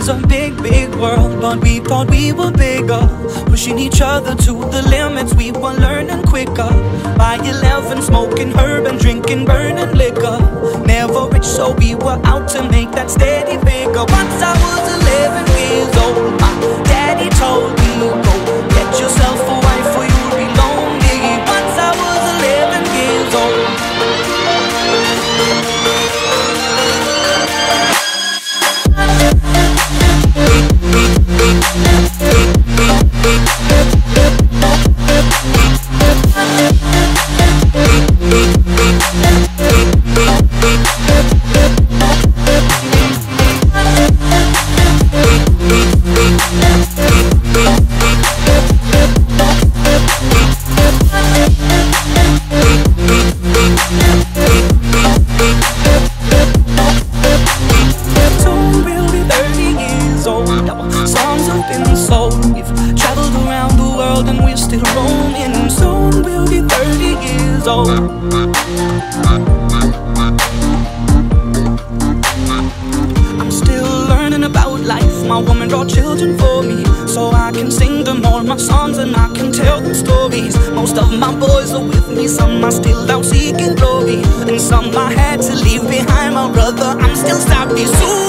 Was a big, big world, but we thought we were bigger. Pushing each other to the limits, we were learning quicker. By 11, smoking herb and drinking burning liquor. Never rich, so we were out to make that steady figure. Once I was My woman brought children for me. So my songs and I can tell them stories. Most of my boys are with me, some are still out seeking glory. And some I had to leave behind. My brother, I'm still sorry. Soon